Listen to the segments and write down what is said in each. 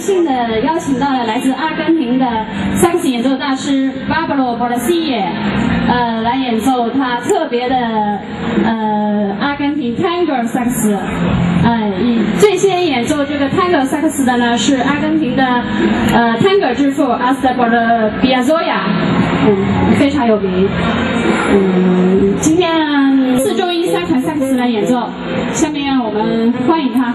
幸的邀请到了来自阿根廷的萨克斯演奏大师巴巴罗·博拉西耶，呃，来演奏他特别的呃阿根廷 Tango 萨克斯。呃，最先演奏这个 Tango 萨克斯的呢是阿根廷的呃 Tango 之父阿斯伯的比亚佐亚，嗯，非常有名。嗯，今天四重音三款萨克斯来演奏，下面让我们欢迎他。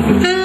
Thank you.